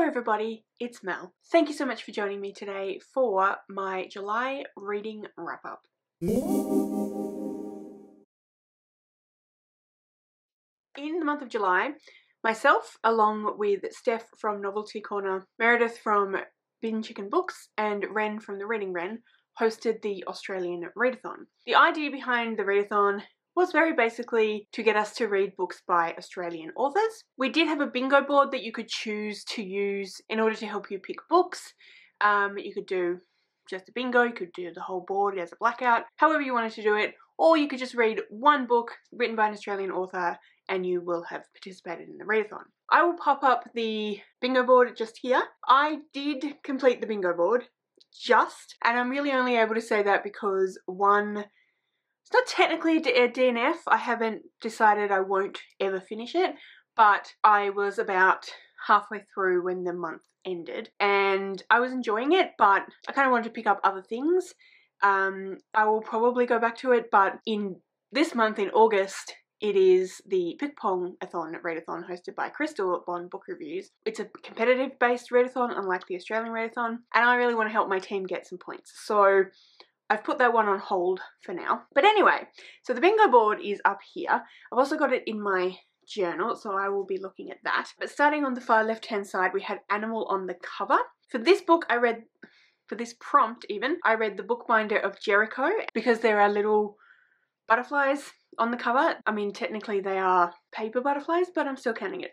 Hello everybody, it's Mel. Thank you so much for joining me today for my July reading wrap up. In the month of July, myself, along with Steph from Noveltea Corner, Meredith from Bin Chicken Books, and Ren from the Reading Wren, hosted the Australian Readathon. The idea behind the Readathon was very basically to get us to read books by Australian authors. We did have a bingo board that you could choose to use in order to help you pick books. Um, you could do just a bingo, you could do the whole board as a blackout, however you wanted to do it, or you could just read one book written by an Australian author and you will have participated in the readathon. I will pop up the bingo board just here. I did complete the bingo board, just, and I'm really only able to say that because one it's not technically a DNF. I haven't decided I won't ever finish it, but I was about halfway through when the month ended and I was enjoying it, but I kind of wanted to pick up other things. Um, I will probably go back to it, but in this month in August, it is the Pick Pong Athon Readathon hosted by Crystal at Bon Book Reviews. It's a competitive based readathon, unlike the Australian readathon, and I really want to help my team get some points. So I've put that one on hold for now. But anyway, so the bingo board is up here. I've also got it in my journal, so I will be looking at that. But starting on the far left hand side, we had Animal on the cover. For this book, I read, for this prompt even, I read The Bookbinder of Jericho because there are little butterflies on the cover. I mean, technically they are paper butterflies, but I'm still counting it.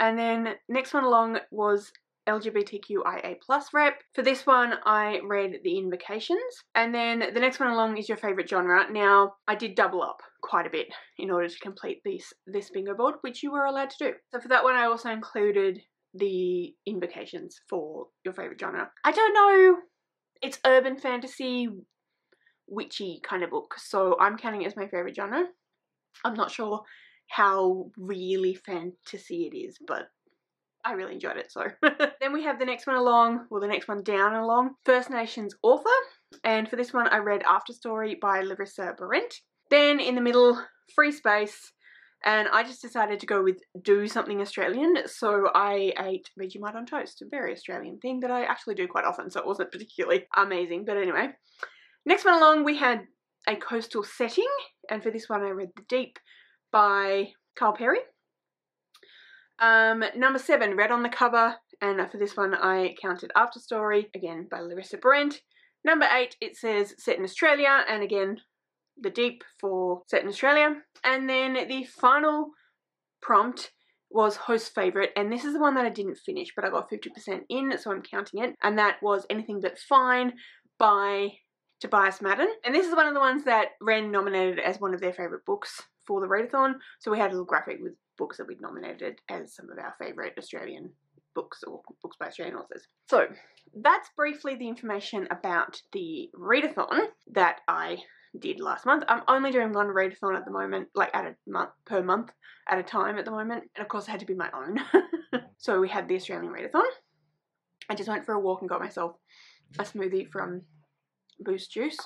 And then next one along was LGBTQIA plus rep. For this one, I read The Invocations. And then the next one along is your favourite genre. Now, I did double up quite a bit in order to complete this, this bingo board, which you were allowed to do. So for that one, I also included the invocations for your favourite genre. I don't know, it's urban fantasy, witchy kind of book, so I'm counting it as my favourite genre. I'm not sure how really fantasy it is, but I really enjoyed it, so. then we have the next one along, well the next one down along, First Nations author. And for this one I read After Story by Larissa Behrendt. Then in the middle, Free Space, and I just decided to go with do something Australian, so I ate Vegemite on toast, a very Australian thing that I actually do quite often, so it wasn't particularly amazing, but anyway. Next one along we had A Coastal Setting, and for this one I read The Deep by Kyle Perry. Um, number seven, Red on the Cover, and for this one I counted After Story, again by Larissa Behrendt. Number eight, it says Set in Australia, and again, The Deep for Set in Australia. And then the final prompt was host favourite, and this is the one that I didn't finish, but I got 50% in, so I'm counting it, and that was Anything But Fine by Tobias Madden. And this is one of the ones that Ren nominated as one of their favourite books for the readathon, so we had a little graphic with books that we'd nominated as some of our favourite Australian books or books by Australian authors. So that's briefly the information about the readathon that I did last month. I'm only doing one readathon at the moment, like at a month per month at a time at the moment. And of course it had to be my own. so we had the Australian readathon. I just went for a walk and got myself a smoothie from Boost Juice.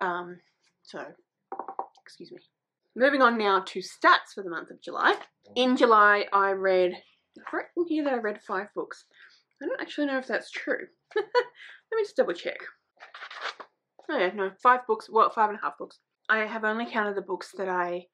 Um, so, excuse me. Moving on now to stats for the month of July. In July, I read, I've written here that I read five books. I don't actually know if that's true. Let me just double check. Oh yeah, no, five books, well, five and a half books. I have only counted the books that I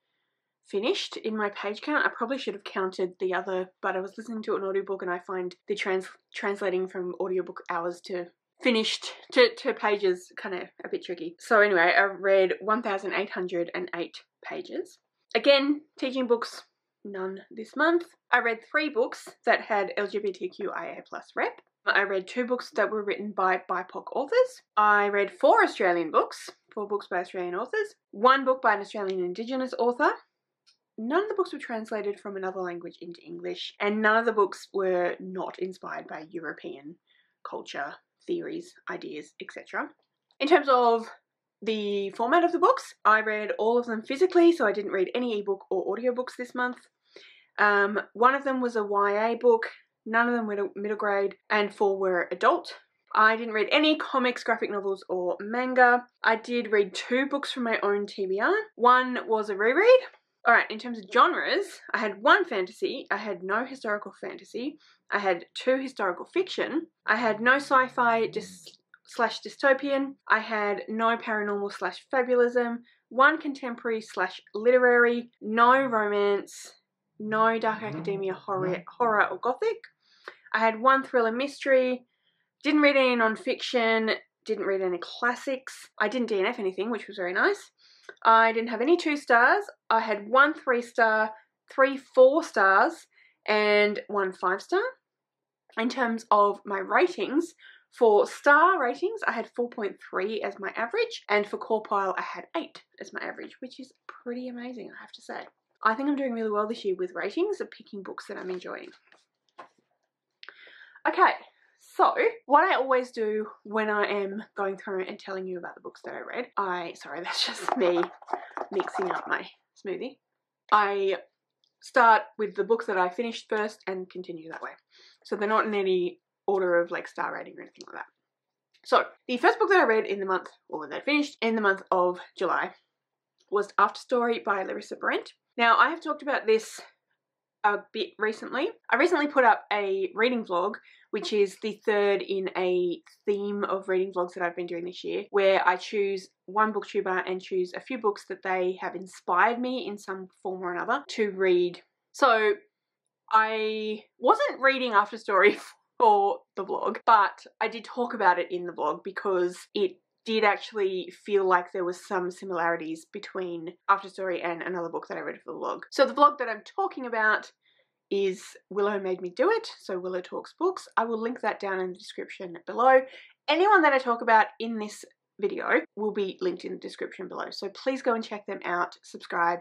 finished in my page count. I probably should have counted the other, but I was listening to an audiobook and I find the trans translating from audiobook hours to finished to, to pages kind of a bit tricky. So anyway, I read 1,808 pages. Again, teaching books, none this month. I read three books that had LGBTQIA plus rep. I read two books that were written by BIPOC authors. I read four Australian books, four books by Australian authors, one book by an Australian Indigenous author. None of the books were translated from another language into English, and none of the books were not inspired by European culture, theories, ideas, etc. In terms of the format of the books, I read all of them physically, so I didn't read any ebook or audiobooks this month. Um, one of them was a YA book, none of them were middle grade, and four were adult. I didn't read any comics, graphic novels, or manga. I did read two books from my own TBR. One was a reread, Alright, in terms of genres, I had one fantasy, I had no historical fantasy, I had two historical fiction, I had no sci-fi dis slash dystopian, I had no paranormal slash fabulism, one contemporary slash literary, no romance, no dark mm-hmm. academia mm-hmm. horror, horror or gothic. I had one thriller mystery, didn't read any non-fiction, didn't read any classics. I didn't DNF anything, which was very nice. I didn't have any two stars. I had one three star, three four stars, and one five star. In terms of my ratings, for star ratings, I had 4.3 as my average, and for CAWPILE, I had 8 as my average, which is pretty amazing, I have to say. I think I'm doing really well this year with ratings of picking books that I'm enjoying. Okay, so, what I always do when I am going through and telling you about the books that I read, I, sorry, that's just me mixing up my smoothie. I start with the books that I finished first and continue that way. So they're not in any order of like star rating or anything like that. So, the first book that I read in the month, or that I finished in the month of July, was After Story by Larissa Behrendt. Now, I have talked about this a bit recently. I recently put up a reading vlog, which is the third in a theme of reading vlogs that I've been doing this year, where I choose one booktuber and choose a few books that they have inspired me in some form or another to read. So I wasn't reading After Story for the vlog, but I did talk about it in the vlog because it did actually feel like there was some similarities between After Story and another book that I read for the vlog. So the vlog that I'm talking about is Willow Made Me Do It, so Willow Talks Books. I will link that down in the description below. Anyone that I talk about in this video will be linked in the description below. So please go and check them out, subscribe,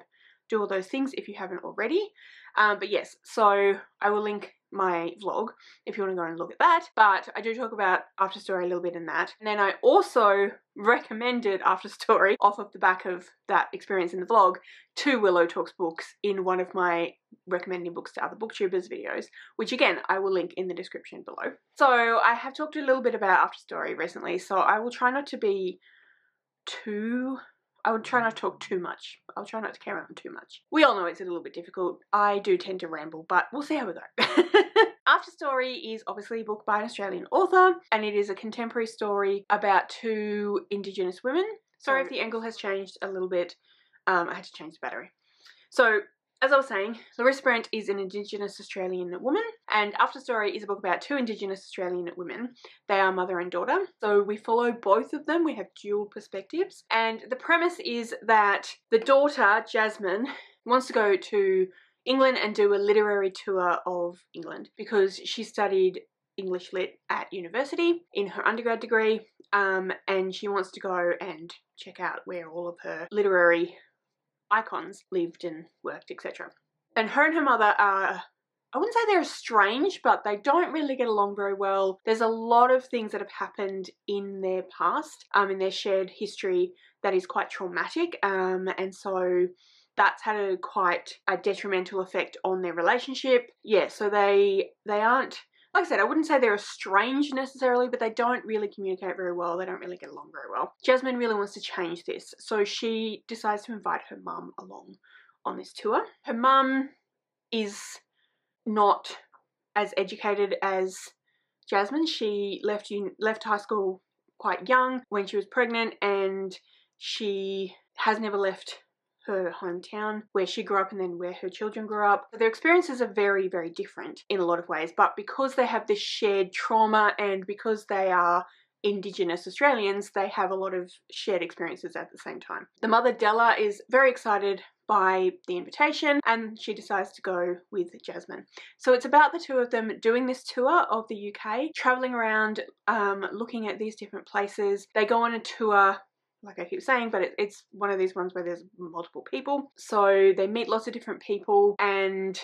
do all those things if you haven't already. Um, but yes, so I will link my vlog if you want to go and look at that. But I do talk about After Story a little bit in that. And then I also recommended After Story off of the back of that experience in the vlog to Willow Talks Books in one of my recommending books to other booktubers videos, which again I will link in the description below. So I have talked a little bit about After Story recently, so I will try not to be too I would try not to talk too much. I'll try not to carry on too much. We all know it's a little bit difficult. I do tend to ramble, but we'll see how we go. After Story is obviously a book by an Australian author, and it is a contemporary story about two Indigenous women. Sorry if the angle has changed a little bit. Um, I had to change the battery. So as I was saying, Larissa Behrendt is an Indigenous Australian woman, and After Story is a book about two Indigenous Australian women. They are mother and daughter, so we follow both of them. We have dual perspectives, and the premise is that the daughter, Jasmine, wants to go to England and do a literary tour of England because she studied English Lit at university in her undergrad degree, um, and she wants to go and check out where all of her literary icons lived and worked, etc. And her and her mother are I wouldn't say they're estranged, but they don't really get along very well. There's a lot of things that have happened in their past, um, in their shared history that is quite traumatic, um, and so that's had a quite a detrimental effect on their relationship. Yeah, so they they aren't like I said, I wouldn't say they're estranged necessarily, but they don't really communicate very well. They don't really get along very well. Jasmine really wants to change this, so she decides to invite her mum along on this tour. Her mum is not as educated as Jasmine. She left left high school quite young when she was pregnant, and she has never left her hometown where she grew up and then where her children grew up. Their experiences are very, very different in a lot of ways, but because they have this shared trauma and because they are Indigenous Australians, they have a lot of shared experiences at the same time. The mother, Della, is very excited by the invitation and she decides to go with Jasmine. So it's about the two of them doing this tour of the UK, traveling around, um, looking at these different places. They go on a tour like I keep saying, but it, it's one of these ones where there's multiple people. So they meet lots of different people and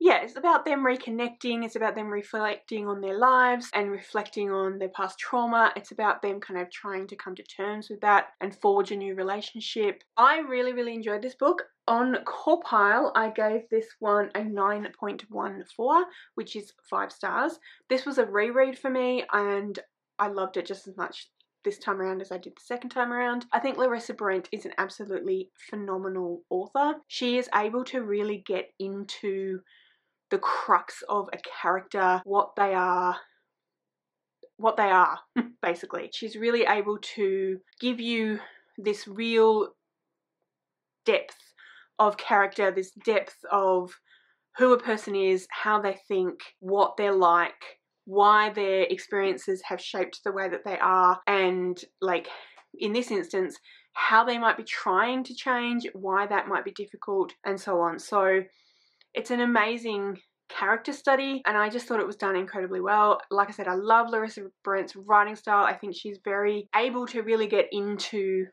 yeah, it's about them reconnecting, it's about them reflecting on their lives and reflecting on their past trauma. It's about them kind of trying to come to terms with that and forge a new relationship. I really, really enjoyed this book. On CAWPILE, I gave this one a 9.14, which is five stars. This was a reread for me and I loved it just as much this time around as I did the second time around. I think Larissa Behrendt is an absolutely phenomenal author. She is able to really get into the crux of a character, what they are, what they are, basically. She's really able to give you this real depth of character, this depth of who a person is, how they think, what they're like, why their experiences have shaped the way that they are, and like in this instance, how they might be trying to change, why that might be difficult, and so on. So it's an amazing character study and I just thought it was done incredibly well. Like I said, I love Larissa Behrendt's writing style. I think she's very able to really get into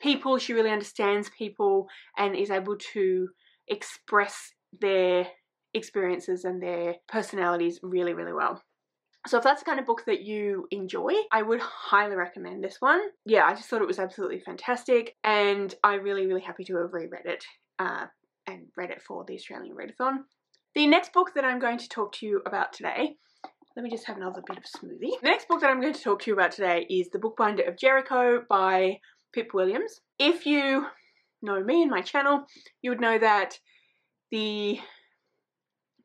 people. She really understands people and is able to express their experiences and their personalities really, really well. So if that's the kind of book that you enjoy, I would highly recommend this one. Yeah, I just thought it was absolutely fantastic and I'm really, really happy to have reread it uh, and read it for the Australian Readathon. The next book that I'm going to talk to you about today let me just have another bit of smoothie. The next book that I'm going to talk to you about today is The Bookbinder of Jericho by Pip Williams. If you know me and my channel, you would know that the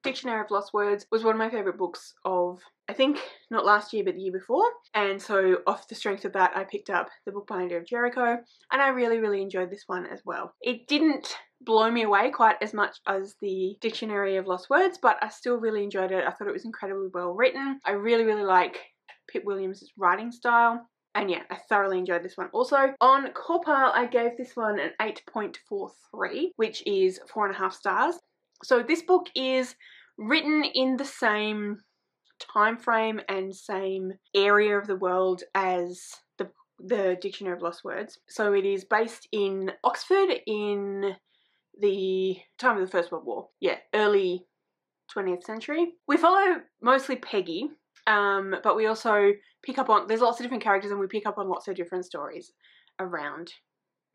Dictionary of Lost Words was one of my favourite books of, I think, not last year but the year before. And so off the strength of that, I picked up The Bookbinder of Jericho and I really, really enjoyed this one as well. It didn't blow me away quite as much as the Dictionary of Lost Words, but I still really enjoyed it. I thought it was incredibly well written. I really, really like Pip Williams' writing style. And yeah, I thoroughly enjoyed this one. Also, on CAWPILE, I gave this one an 8.43, which is four and a half stars. So this book is written in the same time frame and same area of the world as the the Dictionary of Lost Words. So it is based in Oxford in the time of the First World War. Yeah, early 20th century. We follow mostly Peggy, um, but we also pick up on, there's lots of different characters and we pick up on lots of different stories around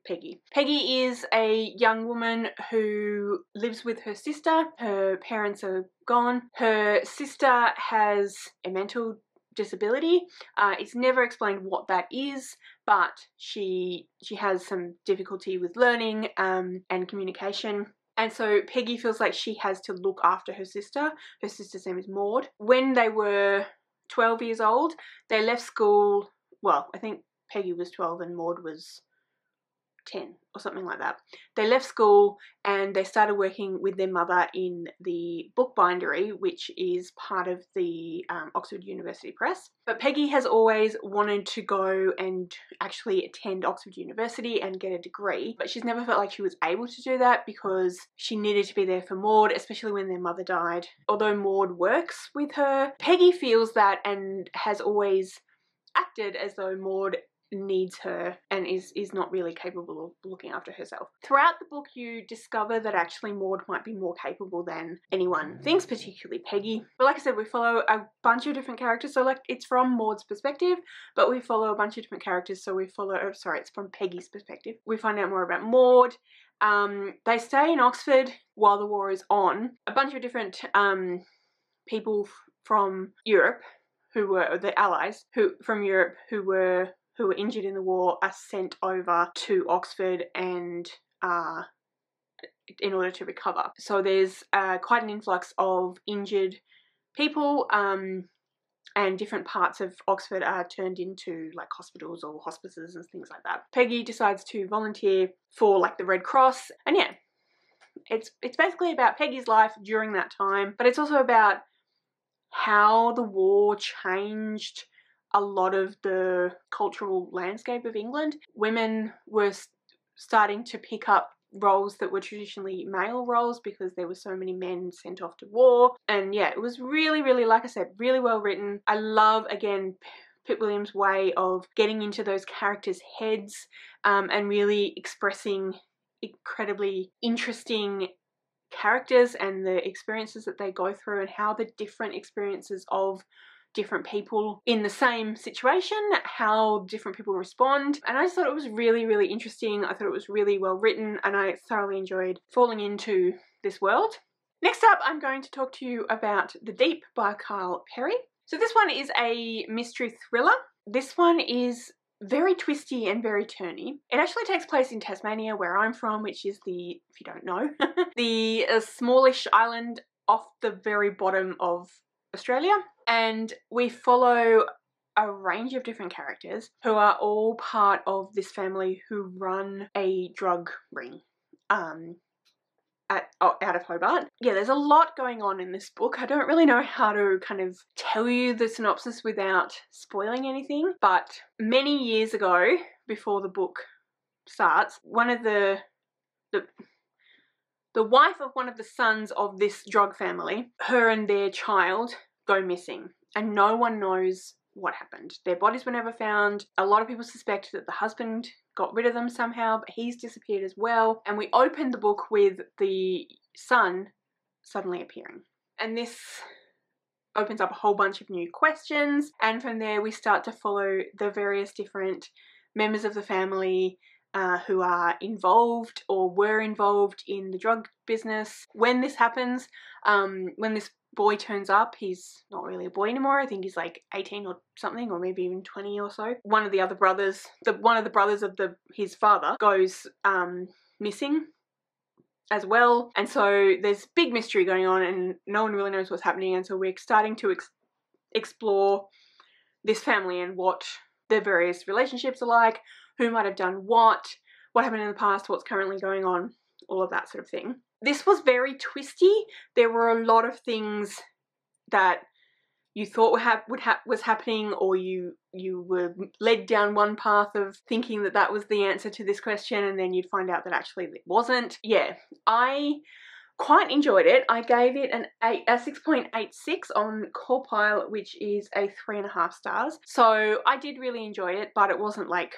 Peggy. Peggy is a young woman who lives with her sister. Her parents are gone. Her sister has a mental disability. Uh, it's never explained what that is, but she she has some difficulty with learning um, and communication. And so Peggy feels like she has to look after her sister. Her sister's name is Maud. When they were 12 years old, they left school. Well, I think Peggy was 12 and Maud was 10 or something like that. They left school and they started working with their mother in the bookbindery, which is part of the um, Oxford University Press. But Peggy has always wanted to go and actually attend Oxford University and get a degree, but she's never felt like she was able to do that because she needed to be there for Maud, especially when their mother died. Although Maud works with her, Peggy feels that and has always acted as though Maud needs her and is is not really capable of looking after herself. Throughout the book you discover that actually Maud might be more capable than anyone thinks, particularly Peggy. But like I said, we follow a bunch of different characters. So like it's from Maud's perspective, but we follow a bunch of different characters. So we follow, oh, sorry, it's from Peggy's perspective. We find out more about Maud. Um, they stay in Oxford while the war is on. A bunch of different um, people from Europe who were the allies who from Europe who were who were injured in the war are sent over to Oxford and uh, in order to recover. So there's uh, quite an influx of injured people um, and different parts of Oxford are turned into like hospitals or hospices and things like that. Peggy decides to volunteer for like the Red Cross and yeah, it's it's basically about Peggy's life during that time, but it's also about how the war changed a lot of the cultural landscape of England. Women were starting to pick up roles that were traditionally male roles because there were so many men sent off to war. And yeah, it was really, really, like I said, really well written. I love, again, Pip Williams' way of getting into those characters' heads um, and really expressing incredibly interesting characters and the experiences that they go through and how the different experiences of different people in the same situation, how different people respond. And I just thought it was really, really interesting. I thought it was really well written and I thoroughly enjoyed falling into this world. Next up, I'm going to talk to you about The Deep by Kyle Perry. So this one is a mystery thriller. This one is very twisty and very turny. It actually takes place in Tasmania, where I'm from, which is the, if you don't know, the uh, smallish island off the very bottom of Australia. And we follow a range of different characters who are all part of this family who run a drug ring. Um, at, out of Hobart. Yeah, there's a lot going on in this book. I don't really know how to kind of tell you the synopsis without spoiling anything, but many years ago, before the book starts, one of the the the wife of one of the sons of this drug family, her and their child go missing, and no one knows what happened. Their bodies were never found. A lot of people suspect that the husband got rid of them somehow, but he's disappeared as well. And we opened the book with the son suddenly appearing. And this opens up a whole bunch of new questions. And from there, we start to follow the various different members of the family uh, who are involved or were involved in the drug business. When this happens, um, when this boy turns up, he's not really a boy anymore. I think he's like 18 or something, or maybe even 20 or so. One of the other brothers, the one of the brothers of the his father, goes um, missing as well. And so there's big mystery going on, and no one really knows what's happening. And so we're starting to ex explore this family and what their various relationships are like, who might have done what, what happened in the past, what's currently going on, all of that sort of thing. This was very twisty. There were a lot of things that you thought would, ha- would ha- was happening or you you were led down one path of thinking that that was the answer to this question and then you'd find out that actually it wasn't. Yeah, I quite enjoyed it. I gave it an eight, a 6.86 on CAWPILE, which is a three and a half stars. So I did really enjoy it, but it wasn't like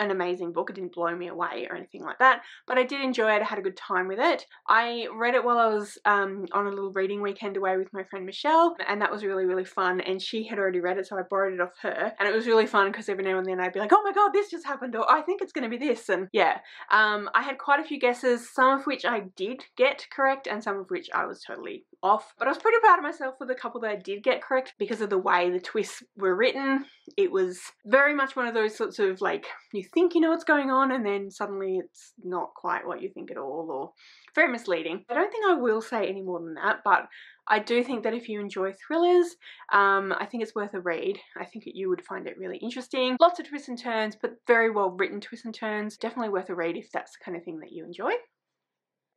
an amazing book. It didn't blow me away or anything like that, but I did enjoy it. I had a good time with it. I read it while I was um, on a little reading weekend away with my friend Michelle, and that was really, really fun. And she had already read it, so I borrowed it off her. And it was really fun because every now and then I'd be like, oh my god, this just happened, or I think it's going to be this. And yeah, um, I had quite a few guesses, some of which I did get correct, and some of which I was totally off. But I was pretty proud of myself with a couple that I did get correct because of the way the twists were written. It was very much one of those sorts of like, you think you know what's going on and then suddenly it's not quite what you think at all or very misleading. I don't think I will say any more than that, but I do think that if you enjoy thrillers, um, I think it's worth a read. I think you would find it really interesting. Lots of twists and turns, but very well written twists and turns. Definitely worth a read if that's the kind of thing that you enjoy.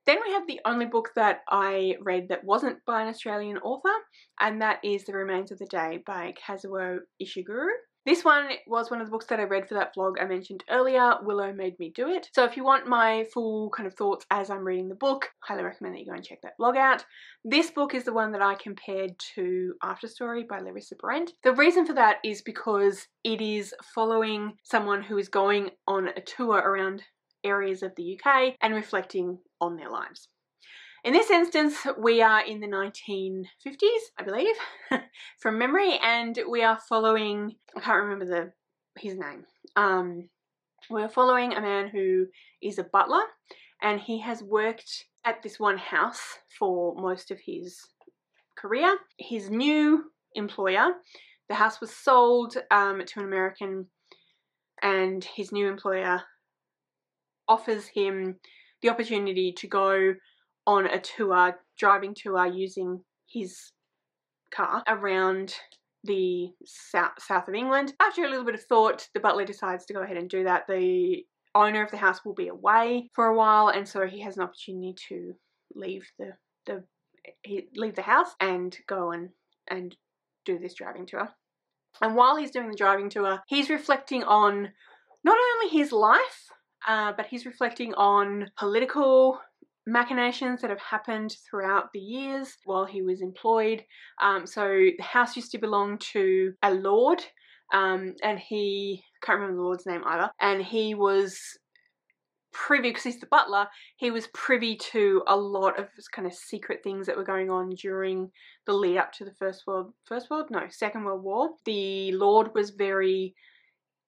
Then we have the only book that I read that wasn't by an Australian author, and that is The Remains of the Day by Kazuo Ishiguro. This one was one of the books that I read for that vlog I mentioned earlier, Willow Made Me Do It. So if you want my full kind of thoughts as I'm reading the book, highly recommend that you go and check that vlog out. This book is the one that I compared to After Story by Larissa Behrendt. The reason for that is because it is following someone who is going on a tour around areas of the UK and reflecting on their lives. In this instance, we are in the 1950s, I believe, from memory, and we are following, I can't remember the his name. Um, we're following a man who is a butler, and he has worked at this one house for most of his career. His new employer, the house was sold um, to an American, and his new employer offers him the opportunity to go on a tour, driving tour using his car around the south, south of England. After a little bit of thought, the butler decides to go ahead and do that. The owner of the house will be away for a while and so he has an opportunity to leave the the leave the house and go and and do this driving tour. And while he's doing the driving tour, he's reflecting on not only his life, uh, but he's reflecting on political machinations that have happened throughout the years while he was employed. Um, so the house used to belong to a lord, um, and he can't remember the lord's name either, and he was privy because he's the butler he was privy to a lot of kind of secret things that were going on during the lead up to the first world first world no second world war the lord was very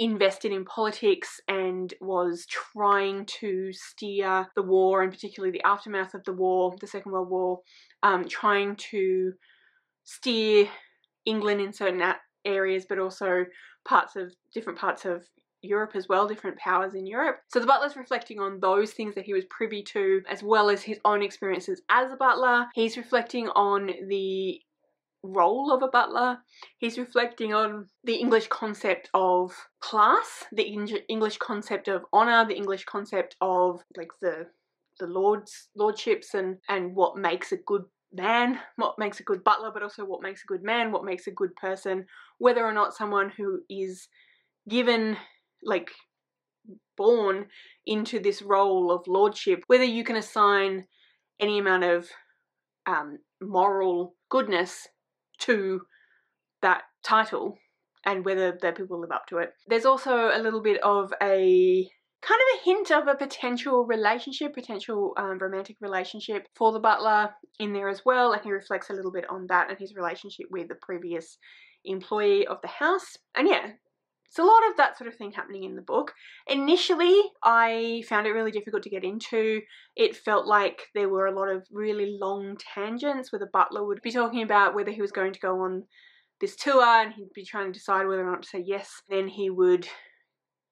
invested in politics and was trying to steer the war and particularly the aftermath of the war, the Second World War, um, trying to steer England in certain areas but also parts of different parts of Europe as well, different powers in Europe. So the butler's reflecting on those things that he was privy to, as well as his own experiences as a butler. He's reflecting on the role of a butler. He's reflecting on the English concept of class, the English concept of honor, the English concept of like the the lords lordships and and what makes a good man, what makes a good butler, but also what makes a good man, what makes a good person, whether or not someone who is given like born into this role of lordship, whether you can assign any amount of um, moral goodness to that title and whether the people live up to it. There's also a little bit of a kind of a hint of a potential relationship, potential um, romantic relationship for the butler in there as well, and he reflects a little bit on that and his relationship with the previous employee of the house. And yeah, it's a lot of that sort of thing happening in the book. Initially, I found it really difficult to get into. It felt like there were a lot of really long tangents where the butler would be talking about whether he was going to go on this tour and he'd be trying to decide whether or not to say yes. Then he would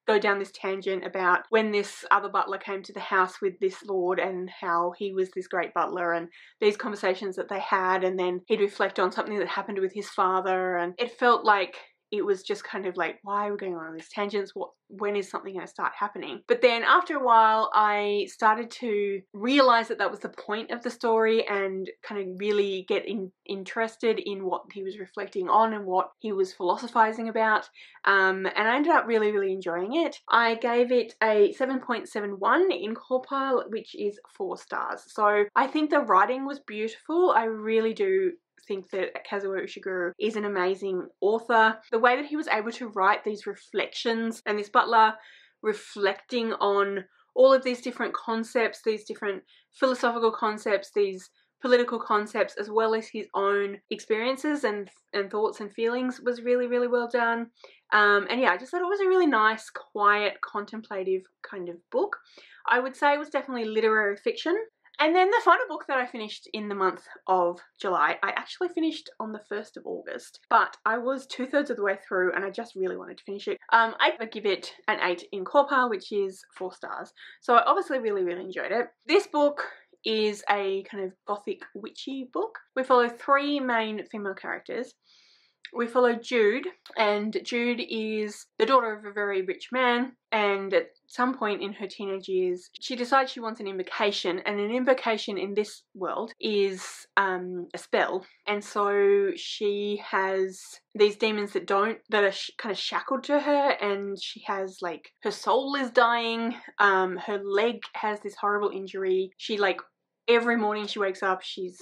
go down this tangent about when this other butler came to the house with this lord and how he was this great butler and these conversations that they had and then he'd reflect on something that happened with his father and it felt like it was just kind of like, why are we going on these tangents? What, when is something going to start happening? But then after a while, I started to realize that that was the point of the story and kind of really get in, interested in what he was reflecting on and what he was philosophizing about. Um, and I ended up really, really enjoying it. I gave it a 7.71 in CAWPILE, which is four stars. So I think the writing was beautiful. I really do think that Kazuo Ishiguro is an amazing author. The way that he was able to write these reflections and this butler reflecting on all of these different concepts, these different philosophical concepts, these political concepts, as well as his own experiences and, and thoughts and feelings was really, really well done. Um, and yeah, I just thought it was a really nice, quiet, contemplative kind of book. I would say it was definitely literary fiction. And then the final book that I finished in the month of July, I actually finished on the 1st of August, but I was two thirds of the way through and I just really wanted to finish it. Um, I give it an 8 in CAWPILE, which is 4 stars. So I obviously really, really enjoyed it. This book is a kind of gothic witchy book. We follow three main female characters we follow Jude, and Jude is the daughter of a very rich man. And at some point in her teenage years, she decides she wants an invocation, and an invocation in this world is um, a spell. And so she has these demons that don't, that are kind of shackled to her, and she has like her soul is dying. Um, her leg has this horrible injury. She like every morning she wakes up, she's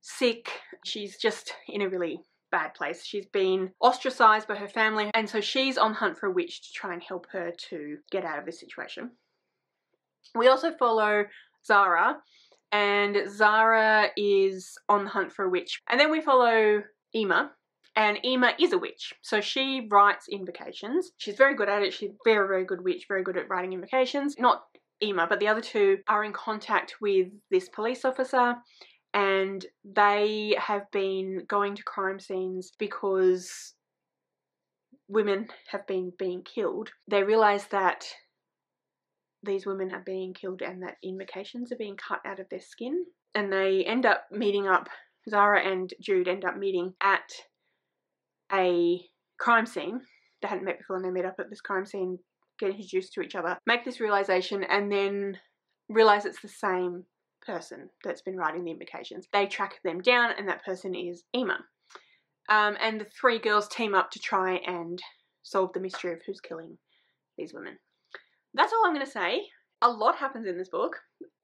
sick. She's just in a really bad place. She's been ostracized by her family, and so she's on hunt for a witch to try and help her to get out of this situation. We also follow Zara, and Zara is on the hunt for a witch. And then we follow Ema, and Ema is a witch. So she writes invocations. She's very good at it. She's very, very good witch, very good at writing invocations. Not Ema, but the other two are in contact with this police officer and they have been going to crime scenes because women have been being killed. They realise that these women are being killed and that invocations are being cut out of their skin and they end up meeting up Zara and Jude end up meeting at a crime scene. They hadn't met before and they meet up at this crime scene, get introduced to each other, make this realization and then realize it's the same person that's been writing the invocations. They track them down and that person is Ema. Um, and the three girls team up to try and solve the mystery of who's killing these women. That's all I'm going to say. A lot happens in this book.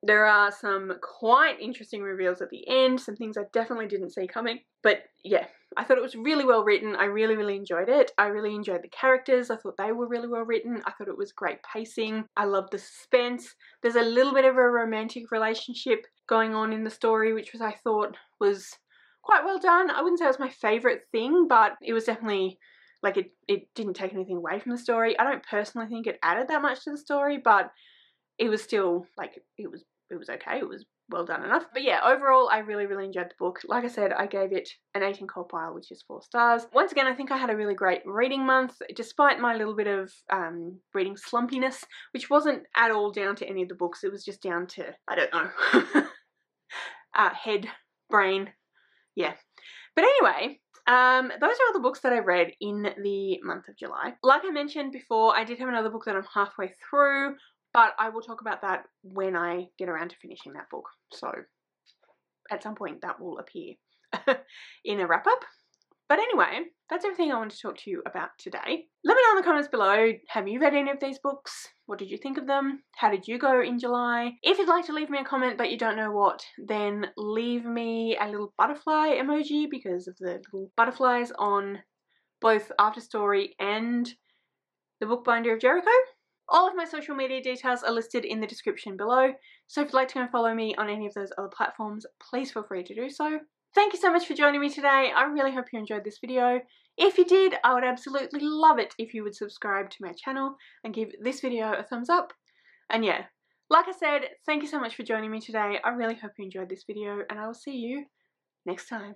There are some quite interesting reveals at the end, some things I definitely didn't see coming. But yeah, I thought it was really well written. I really, really enjoyed it. I really enjoyed the characters. I thought they were really well written. I thought it was great pacing. I loved the suspense. There's a little bit of a romantic relationship going on in the story, which was I thought was quite well done. I wouldn't say it was my favourite thing, but it was definitely like it, it didn't take anything away from the story. I don't personally think it added that much to the story, but it was still like it was it was okay. It was well done enough. But yeah, overall, I really, really enjoyed the book. Like I said, I gave it an 8 in CAWPILE, which is 4 stars. Once again, I think I had a really great reading month, despite my little bit of um, reading slumpiness, which wasn't at all down to any of the books. It was just down to, I don't know, uh, head, brain, yeah. But anyway, um, those are all the books that I read in the month of July. Like I mentioned before, I did have another book that I'm halfway through, but I will talk about that when I get around to finishing that book. So at some point that will appear in a wrap up. But anyway, that's everything I want to talk to you about today. Let me know in the comments below, have you read any of these books? What did you think of them? How did you go in July? If you'd like to leave me a comment but you don't know what, then leave me a little butterfly emoji because of the little butterflies on both After Story and the Bookbinder of Jericho. All of my social media details are listed in the description below, so if you'd like to go and follow me on any of those other platforms, please feel free to do so. Thank you so much for joining me today. I really hope you enjoyed this video. If you did, I would absolutely love it if you would subscribe to my channel and give this video a thumbs up. And yeah, like I said, thank you so much for joining me today. I really hope you enjoyed this video and I will see you next time.